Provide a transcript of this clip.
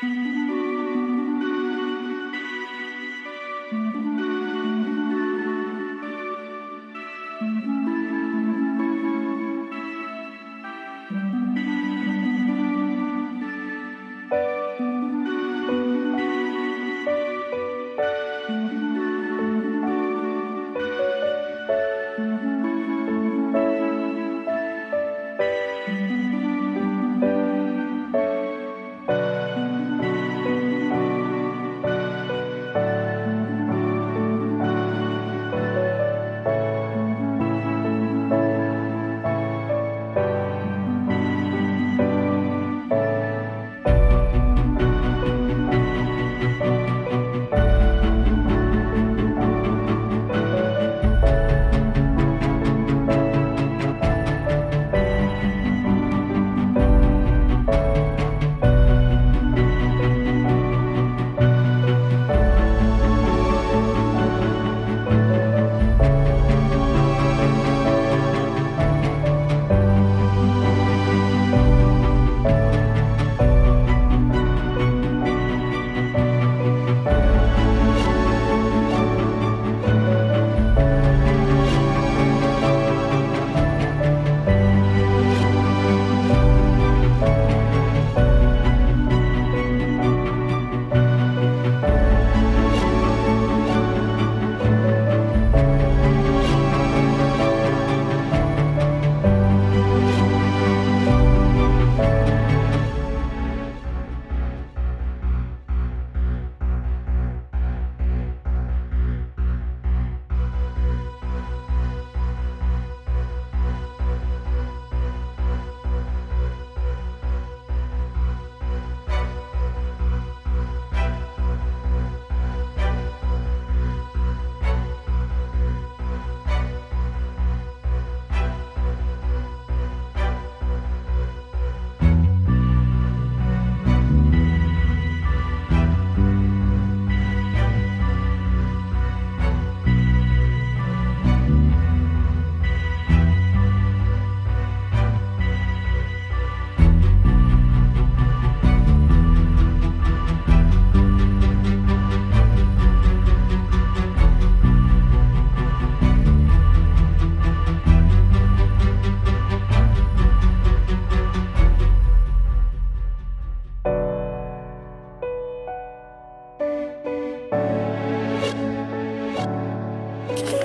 Thank Bye.